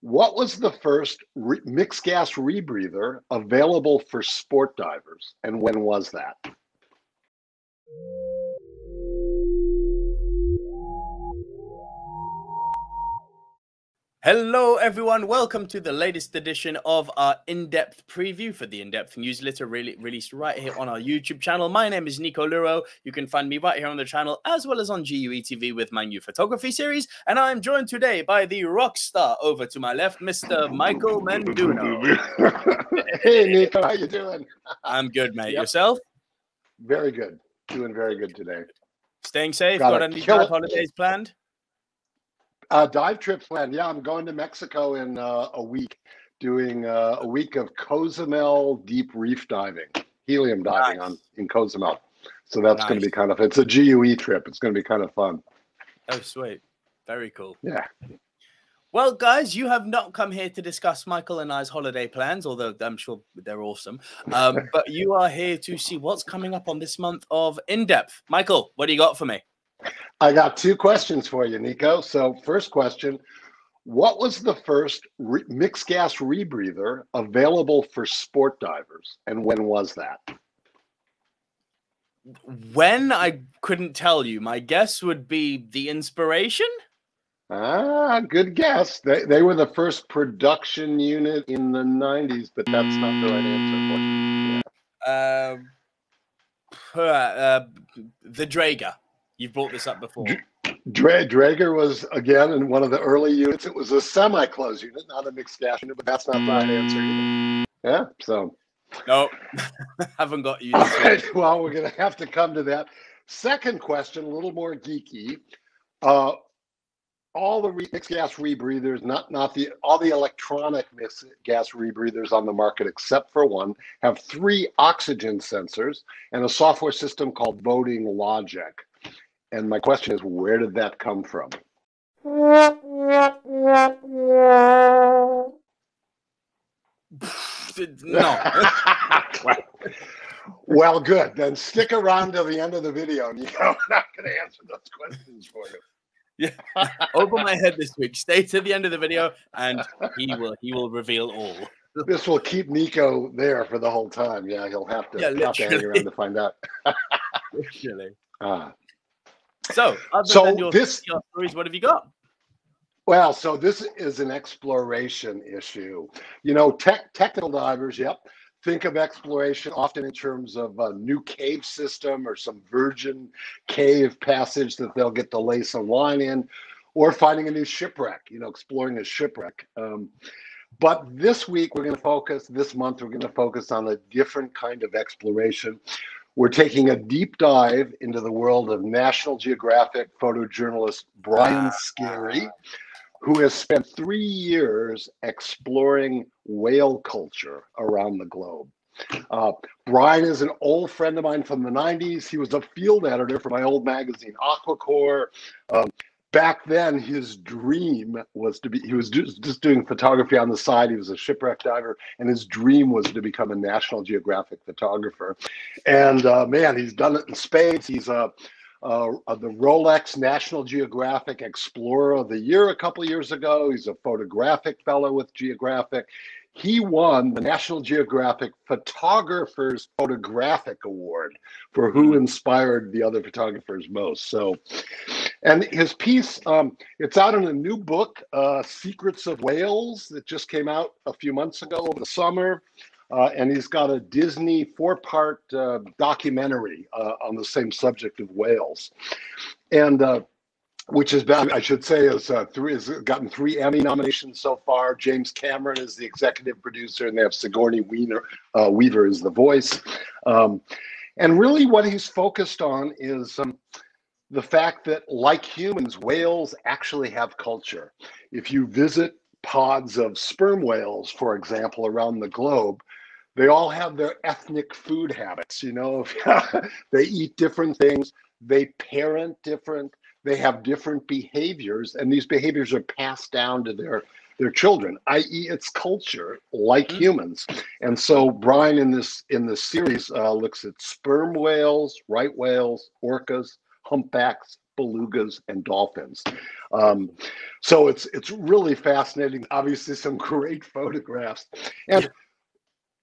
What was the first re- mixed gas rebreather available for sport divers, and when was that? Hello, everyone. Welcome to the latest edition of our in-depth preview for the in-depth newsletter, really released right here on our YouTube channel. My name is Nico Lurot. You can find me right here on the channel, as well as on GUE TV with my new photography series. And I am joined today by the rock star over to my left, Mr. Michael Menduno. hey, Nico, how you doing? I'm good, mate. Yep. Yourself? Very good. Doing very good today. Staying safe. Got, Got any holidays planned? Uh, dive trip plan. Yeah, I'm going to Mexico in uh, a week, doing uh, a week of Cozumel deep reef diving, helium diving nice. on in Cozumel. So that's nice. going to be kind of. It's a GUE trip. It's going to be kind of fun. Oh, sweet. Very cool. Yeah. Well, guys, you have not come here to discuss Michael and I's holiday plans, although I'm sure they're awesome. Um, but you are here to see what's coming up on this month of In Depth. Michael, what do you got for me? I got two questions for you, Nico. So, first question What was the first re- mixed gas rebreather available for sport divers, and when was that? When I couldn't tell you. My guess would be the inspiration. Ah, good guess. They, they were the first production unit in the 90s, but that's not the right answer. Yeah. Um, uh, uh, the Draeger. You've brought this up before. Dra- Draeger was again in one of the early units. It was a semi-closed unit, not a mixed gas unit, but that's not the right answer. Either. Yeah, so no, haven't got you. All right, well, we're gonna have to come to that. Second question, a little more geeky. Uh, all the re- mixed gas rebreathers, not not the all the electronic mixed gas rebreathers on the market, except for one, have three oxygen sensors and a software system called Voting Logic. And my question is, where did that come from? no. well, good. Then stick around to the end of the video, and you know, I'm not going to answer those questions for you. Yeah, over my head this week. Stay to the end of the video, and he will he will reveal all. This will keep Nico there for the whole time. Yeah, he'll have to, yeah, have to hang around to find out. literally. Ah. So, other so than your, this, stories, what have you got? Well, so this is an exploration issue. You know, tech, technical divers, yep, think of exploration often in terms of a new cave system or some virgin cave passage that they'll get to lay some line in, or finding a new shipwreck, you know, exploring a shipwreck. Um, but this week, we're going to focus, this month, we're going to focus on a different kind of exploration we're taking a deep dive into the world of National Geographic photojournalist Brian Skerry, who has spent three years exploring whale culture around the globe. Uh, Brian is an old friend of mine from the 90s. He was a field editor for my old magazine, AquaCorps. Um, back then his dream was to be he was just, just doing photography on the side. He was a shipwreck diver and his dream was to become a national geographic photographer. And uh, man he's done it in spades. He's a the Rolex National Geographic Explorer of the Year a couple years ago. He's a photographic fellow with Geographic he won the National Geographic Photographer's Photographic Award for who inspired the other photographers most. So, and his piece, um, it's out in a new book, uh, Secrets of Whales, that just came out a few months ago over the summer. Uh, and he's got a Disney four part uh, documentary uh, on the same subject of whales. And uh, which has been, I should say, is uh, three has gotten three Emmy nominations so far. James Cameron is the executive producer, and they have Sigourney Weaver, uh, Weaver is the voice. Um, and really, what he's focused on is um, the fact that, like humans, whales actually have culture. If you visit pods of sperm whales, for example, around the globe, they all have their ethnic food habits. You know, they eat different things, they parent different they have different behaviors and these behaviors are passed down to their their children i.e it's culture like mm-hmm. humans and so brian in this in this series uh, looks at sperm whales right whales orcas humpbacks belugas, and dolphins. Um, so it's it's really fascinating. Obviously, some great photographs. And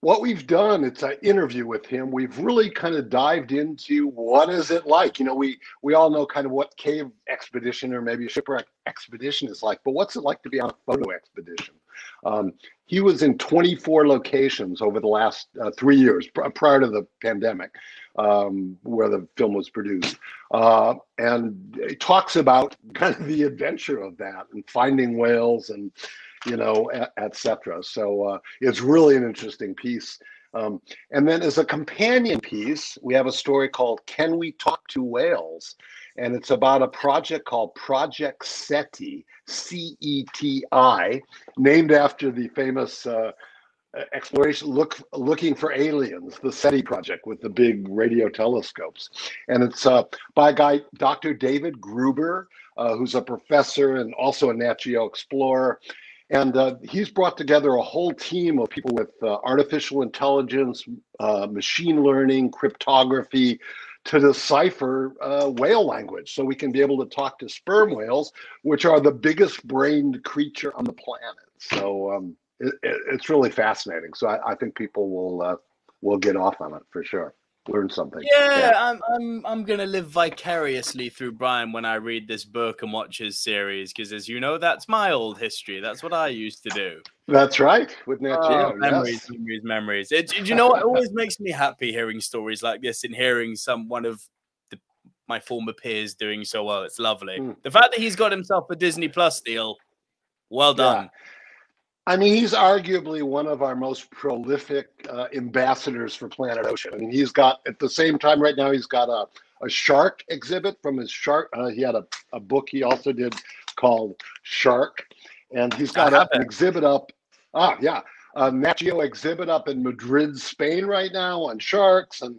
what we've done, it's an interview with him. We've really kind of dived into what is it like. You know, we we all know kind of what cave expedition or maybe a shipwreck expedition is like, but what's it like to be on a photo expedition? Um, he was in 24 locations over the last uh, three years pr- prior to the pandemic, um, where the film was produced, uh, and it talks about kind of the adventure of that and finding whales and you know, etc. So uh, it's really an interesting piece. Um, and then as a companion piece, we have a story called Can We Talk to Whales? And it's about a project called Project CETI, C E T I, named after the famous uh, exploration look looking for aliens the seti project with the big radio telescopes and it's uh, by a guy dr david gruber uh, who's a professor and also a nat geo explorer and uh, he's brought together a whole team of people with uh, artificial intelligence, uh, machine learning, cryptography to decipher uh, whale language so we can be able to talk to sperm whales, which are the biggest brained creature on the planet. So um, it, it, it's really fascinating. So I, I think people will, uh, will get off on it for sure learn something. Yeah, yeah, I'm I'm I'm gonna live vicariously through Brian when I read this book and watch his series because, as you know, that's my old history. That's what I used to do. That's right, with Nat Geo. Oh, memories, yes. memories, memories. It, you know, it always makes me happy hearing stories like this and hearing some one of the, my former peers doing so well. It's lovely. Mm. The fact that he's got himself a Disney Plus deal, well done. Yeah. I mean, he's arguably one of our most prolific uh, ambassadors for Planet Ocean. I mean, he's got at the same time right now he's got a, a shark exhibit from his shark. Uh, he had a, a book he also did called Shark, and he's got a, an exhibit up. Ah, yeah, a Nat Geo exhibit up in Madrid, Spain right now on sharks and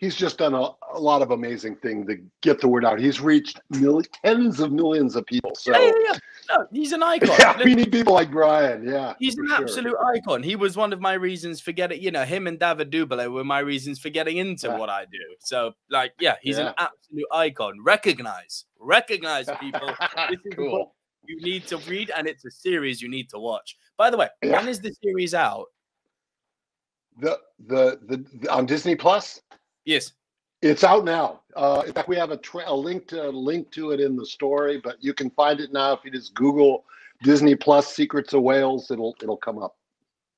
he's just done a, a, lot of amazing things to get the word out. He's reached mil- tens of millions of people. So yeah, yeah, yeah. No, he's an icon. Yeah, we need people like Brian. Yeah, he's an sure. absolute icon. He was one of my reasons for getting, you know, him and David Doubilet were my reasons for getting into yeah. what I do. So, like, yeah, he's an absolute icon. Recognize, recognize people. this is cool. you need to read, and it's a series you need to watch. By the way, when is the series out? The, the the the on Disney Plus. Yes. It's out now. Uh, in fact, we have a, tra- a link to link to it in the story, but you can find it now if you just Google Disney Plus Secrets of Whales. It'll it'll come up.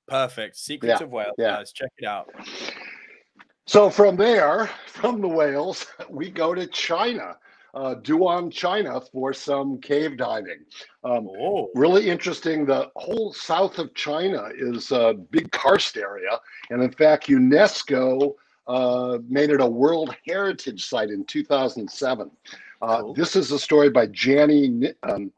Perfect. Secrets yeah. of Whales. Yeah. Guys, check it out. So from there, from the whales, we go to China, uh, Duan, China, for some cave diving. Um, oh. Really interesting. The whole south of China is a big karst area, and in fact, UNESCO uh, made it a World Heritage Site in 2007. Uh, cool. This is a story by Jani um,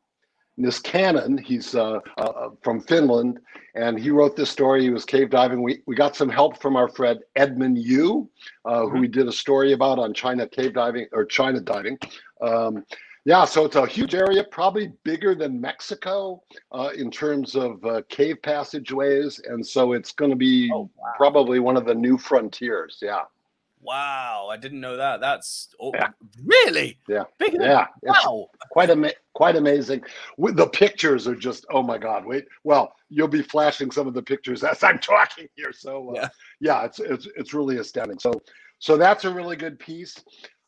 Niskanen. He's uh, uh, from Finland, and he wrote this story. He was cave diving. We, we got some help from our friend Edmund Yu, mm-hmm. who we did a story about on China cave diving or China diving. Um, yeah, so it's a huge area, probably bigger than Mexico uh, in terms of uh, cave passageways, and so it's going to be oh, wow. probably one of the new frontiers. Yeah. Wow, I didn't know that. That's oh, yeah. really yeah, big. Yeah, wow, quite ama- quite amazing. The pictures are just oh my god. Wait, well, you'll be flashing some of the pictures as I'm talking here. So uh, yeah, yeah, it's it's it's really astounding. So so that's a really good piece.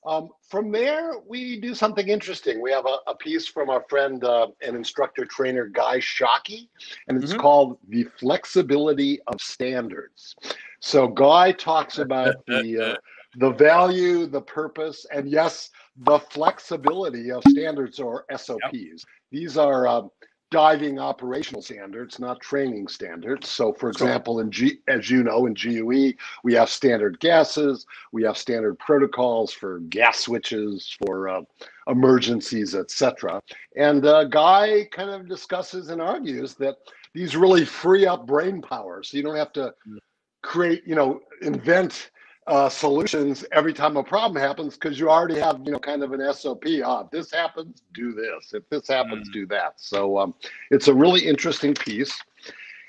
Um, from there, we do something interesting. We have a, a piece from our friend uh, and instructor trainer Guy Shockey, and it's mm-hmm. called The Flexibility of Standards. So, Guy talks about the, uh, the value, the purpose, and yes, the flexibility of standards or SOPs. Yep. These are um, diving operational standards, not training standards. So, for example, in G, as you know, in GUE, we have standard gases, we have standard protocols for gas switches, for uh, emergencies, etc. And uh, Guy kind of discusses and argues that these really free up brain power, so you don't have to mm. create, you know, invent uh, solutions every time a problem happens because you already have you know kind of an SOP. Ah, if this happens, do this. If this happens, mm. do that. So um, it's a really interesting piece.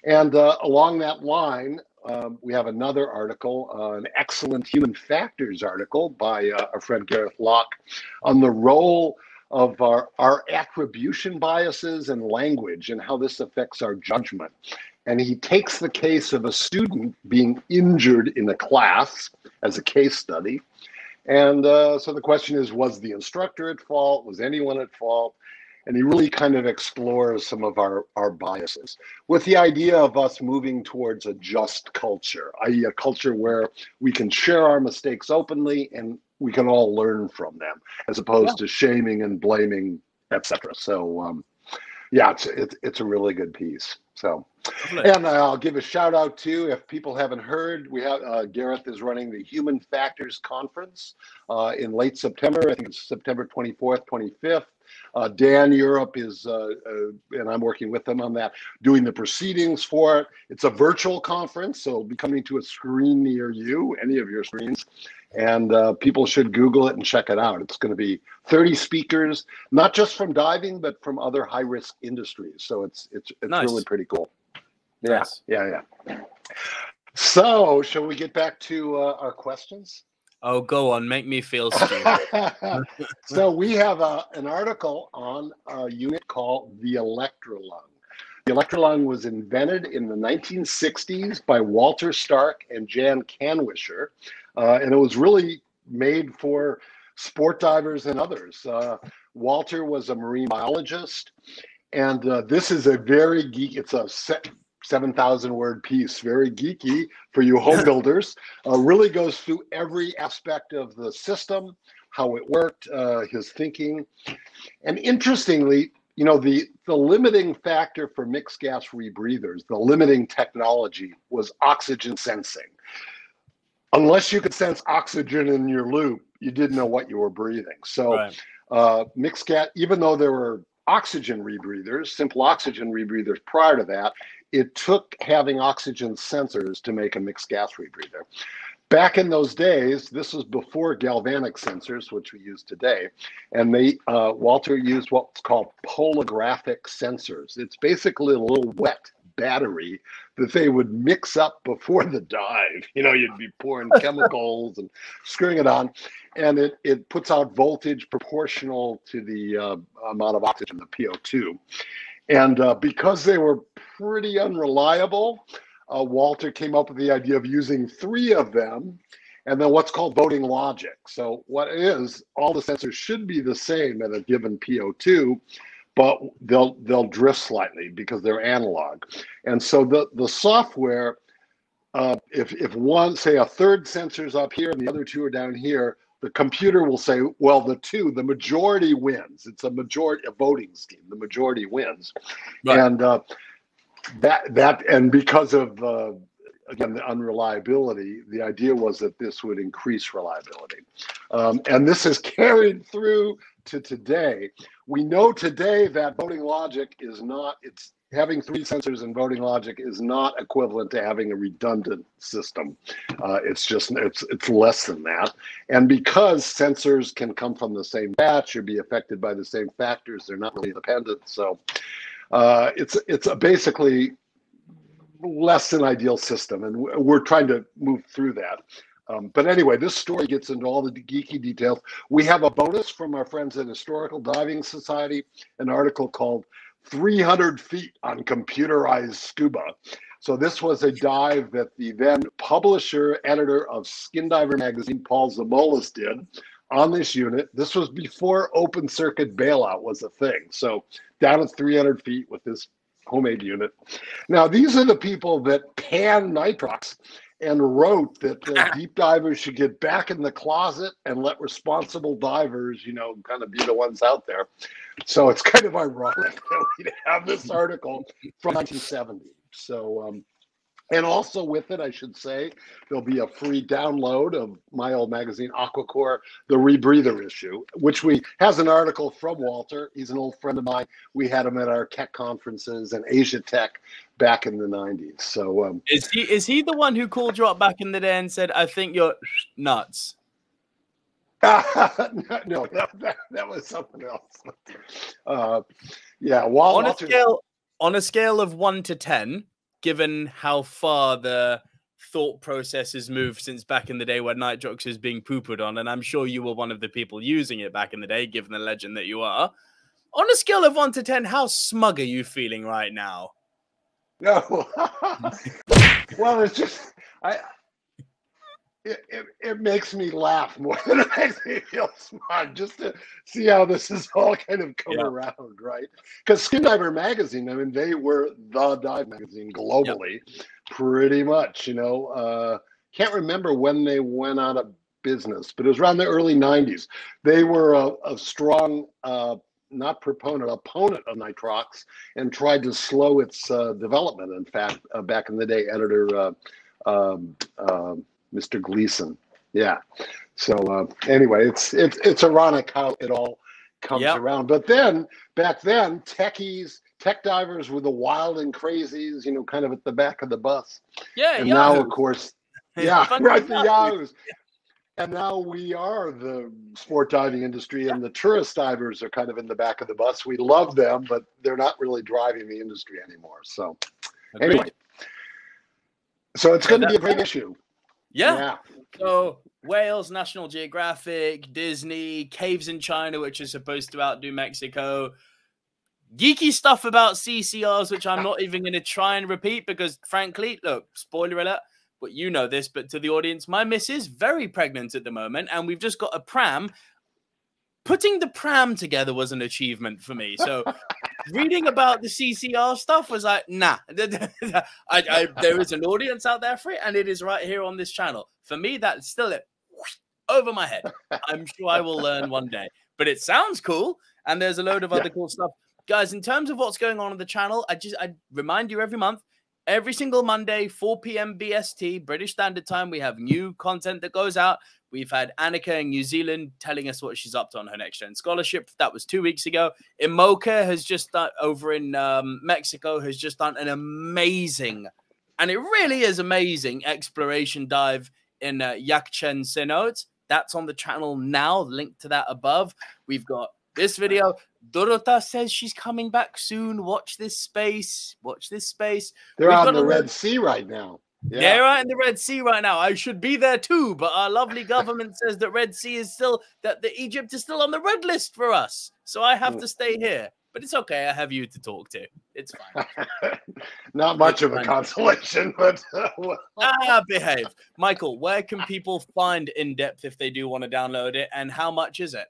And uh, along that line, um, we have another article, uh, an excellent human factors article by uh, our friend Gareth Lock on the role of our, our attribution biases and language and how this affects our judgment. And he takes the case of a student being injured in a class as a case study. And uh, so the question is was the instructor at fault? Was anyone at fault? and he really kind of explores some of our, our biases with the idea of us moving towards a just culture, i.e., a culture where we can share our mistakes openly and we can all learn from them, as opposed yeah. to shaming and blaming, etc. So, um, yeah, it's, it's it's a really good piece. So, and uh, I'll give a shout out to if people haven't heard, we have uh, Gareth is running the Human Factors Conference uh, in late September. I think it's September 24th, 25th. Uh, DAN Europe is, uh, uh, and I'm working with them on that, doing the proceedings for it. It's a virtual conference, so it'll be coming to a screen near you, any of your screens. And uh, people should Google it and check it out. It's going to be 30 speakers, not just from diving, but from other high risk industries. So it's it's it's nice. really pretty cool. Yeah, nice. yeah, yeah. So, shall we get back to uh, our questions? Oh, go on, make me feel stupid. so we have a, an article on a unit called the Electrolung. The Electrolung was invented in the 1960s by Walter Starck and Jan Kanwisher, uh, and it was really made for sport divers and others. Uh, Walter was a marine biologist, and uh, this is a very geek. It's a set, 7,000 word piece, very geeky for you home builders. Uh, really goes through every aspect of the system, how it worked, uh, his thinking. And interestingly, you know, the, the limiting factor for mixed gas rebreathers, the limiting technology was oxygen sensing. Unless you could sense oxygen in your loop, you didn't know what you were breathing. So, right. uh, mixed gas, even though there were oxygen rebreathers, simple oxygen rebreathers prior to that, it took having oxygen sensors to make a mixed gas rebreather. Back in those days, this was before galvanic sensors, which we use today, and they uh, Walter used what's called polarographic sensors. It's basically a little wet battery that they would mix up before the dive. You know, you'd be pouring chemicals and screwing it on, and it, it puts out voltage proportional to the uh, amount of oxygen, the PO2. And uh, because they were pretty unreliable, uh, Walter came up with the idea of using three of them and then what's called voting logic. So, what is all the sensors should be the same at a given PO2, but they'll they'll drift slightly because they're analog. And so the the software, uh, if if one say a third sensor's up here and the other two are down here, the computer will say, well, the two, the majority wins. It's a majority, a voting scheme. The majority wins, right. and uh, that that and because of uh, again the unreliability, the idea was that this would increase reliability, um, and this is carried through to today. We know today that voting logic is not. It's having three sensors in voting logic is not equivalent to having a redundant system. Uh, it's just it's it's less than that. And because sensors can come from the same batch or be affected by the same factors, they're not really independent. So uh, it's it's a basically less than ideal system, and we're trying to move through that. Um, but anyway, this story gets into all the geeky details. We have a bonus from our friends at Historical Diving Society, an article called 300 feet on computerized scuba. So this was a dive that the then publisher, editor of Skin Diver magazine, Paul Tzimoulis, did on this unit. This was before open circuit bailout was a thing. So down at 300 feet with this homemade unit. Now these are the people that pan nitrox and wrote that the deep divers should get back in the closet and let responsible divers, you know, kind of be the ones out there. So it's kind of ironic that we have this article from 1970. So, um, and also with it, I should say, there'll be a free download of my old magazine, AquaCorps, the rebreather issue, which we has an article from Walter. He's an old friend of mine. We had him at our tech conferences and Asia Tech back in the 90s. So um, is he is he the one who called you up back in the day and said, I think you're nuts? no, that, that, that, was something else. Uh, yeah, while on a scale on a scale of one to ten, given how far the thought process has moved since back in the day when nitrox is being poo-pooed on, and I'm sure you were one of the people using it back in the day, given the legend that you are. On a scale of one to ten, how smug are you feeling right now? No. well, it's just I it, it, it, makes me laugh more than it makes me feel smart just to see how this is all kind of come yeah. around, right? Because Skin Diver magazine, I mean, they were the dive magazine globally, yep. pretty much. You know, uh, can't remember when they went out of business, but it was around the early '90s. They were a, a strong, uh, not proponent, opponent of nitrox, and tried to slow its uh, development. In fact, uh, back in the day, editor. Uh, um, um Mr. Gleason. Yeah. So uh, anyway, it's it's it's ironic how it all comes yep. around. But then back then, techies, tech divers were the wild and crazies, you know, kind of at the back of the bus. Yeah. And Yahoo. now, of course, yeah, right, the Yahoos. And now we are the sport diving industry, yeah. and the tourist divers are kind of in the back of the bus. We love them, but they're not really driving the industry anymore. So, Agreed. anyway, so it's going to be a great issue. Yeah. yeah. So Whales, National Geographic, Disney, Caves in China, which is supposed to outdo Mexico. Geeky stuff about CCRs, which I'm not even going to try and repeat because, frankly, look, spoiler alert, but you know this, but to the audience, my miss is very pregnant at the moment, and we've just got a pram. Putting the pram together was an achievement for me. So reading about the CCR stuff was like, nah, I, I, there is an audience out there for it, and it is right here on this channel. For me, that's still it over my head. I'm sure I will learn one day, but it sounds cool, and there's a load of other yeah. cool stuff, guys. In terms of what's going on on the channel, I just I remind you every month. Every single Monday, 4 p.m. BST, British Standard Time, we have new content that goes out. We've had Annika in New Zealand telling us what she's up to on her next gen scholarship. That was two weeks ago. Imoka has just done over in um, Mexico has just done an amazing, and it really is amazing exploration dive in uh, Yax Chen cenotes. That's on the channel now. Link to that above. We've got this video. Dorota says she's coming back soon. Watch this space. Watch this space. They're We've on the Red Sea right now. Yeah. They're out in the Red Sea right now. I should be there too, but our lovely government says that Red Sea is still that the Egypt is still on the red list for us. So I have to stay here. But it's okay. I have you to talk to. It's fine. Not much it's of fine. a consolation, but ah, behave, Michael. Where can people find in depth if they do want to download it, and how much is it?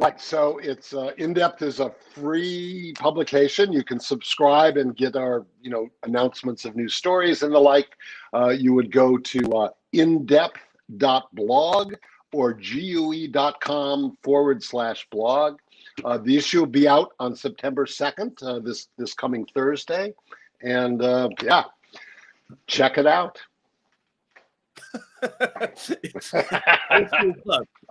Right. So it's uh, in depth is a free publication. You can subscribe and get our you know announcements of new stories and the like. Uh, you would go to uh, indepth.blog or gue.com forward slash blog. Uh, the issue will be out on September 2nd, uh, this this coming Thursday, and uh, yeah, check it out.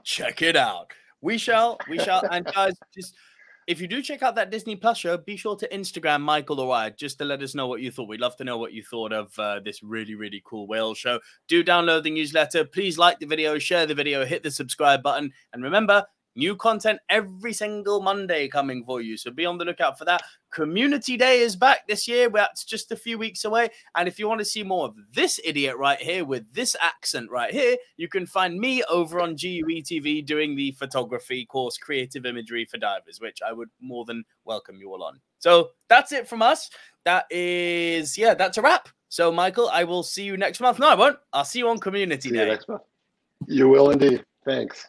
check it out. We shall, we shall. And guys, just if you do check out that Disney Plus show, be sure to Instagram Michael or I just to let us know what you thought. We'd love to know what you thought of uh, this really, really cool whale show. Do download the newsletter. Please like the video, share the video, hit the subscribe button. And remember, New content every single Monday coming for you. So be on the lookout for that. Community Day is back this year. That's just a few weeks away. And if you want to see more of this idiot right here with this accent right here, you can find me over on GUE TV doing the photography course, Creative Imagery for Divers, which I would more than welcome you all on. So that's it from us. That is, yeah, that's a wrap. So, Michael, I will see you next month. No, I won't. I'll see you on Community see Day. You next month. You will indeed. Thanks.